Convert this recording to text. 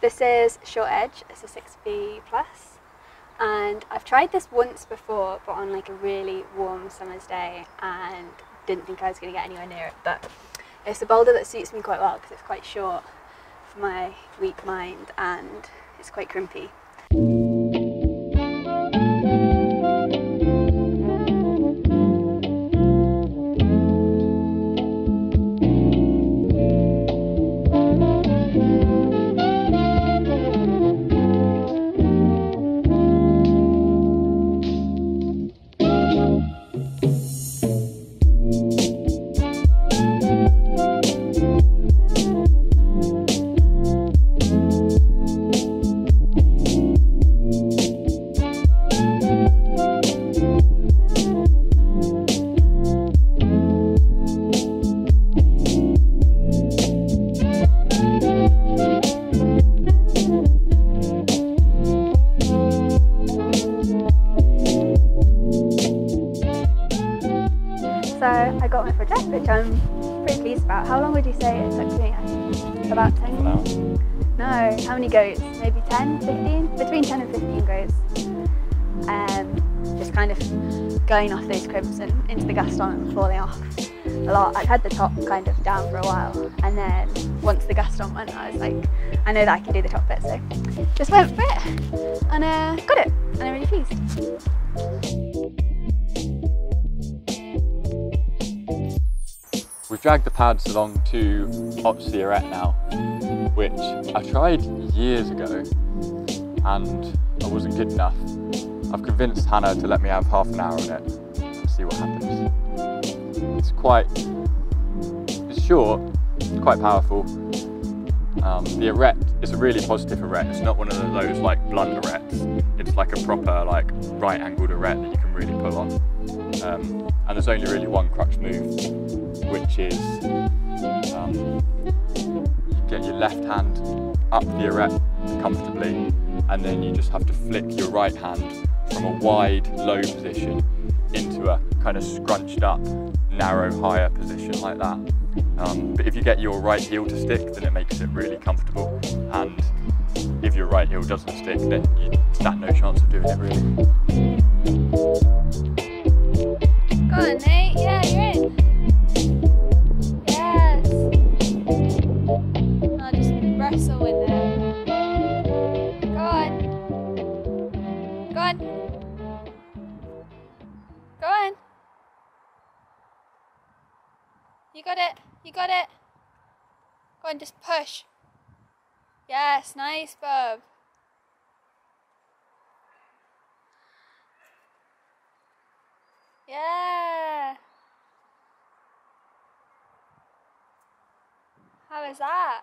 This is Short Edge, it's a 6B plus and I've tried this once before but on like a really warm summer's day and didn't think I was going to get anywhere near it but it's a boulder that suits me quite well because it's quite short for my weak mind and it's quite crimpy. So I got my project, which I'm pretty pleased about. How long would you say it took me? About 10? No. No, how many goats? Maybe 10, 15? Between 10 and 15 goats. Um, just kind of going off those crimps and into the Gaston and falling off a lot. I'd had the top kind of down for a while and then once the Gaston went I was like, I know that I can do the top bit so just went for it and uh, got it and I'm really pleased. We've dragged the pads along to Arete now, which I tried years ago and I wasn't good enough. I've convinced Hannah to let me have half an hour on it and see what happens. It's quite, it's short, it's quite powerful. Um, the arete is a really positive arete. It's not one of those like blunt aretes. It's like a proper like right angled arete that you can really pull on. Um, and there's only really one crux move, which is um, you get your left hand up the arete comfortably, and then you just have to flick your right hand from a wide low position into a kind of scrunched up narrow higher position like that. Um, but if you get your right heel to stick, then it makes it really comfortable. And if your right heel doesn't stick, then you stand no chance of doing it really. Go on. You got it. You got it. Go on, just push. Yes, nice, bub. Yeah. How is that?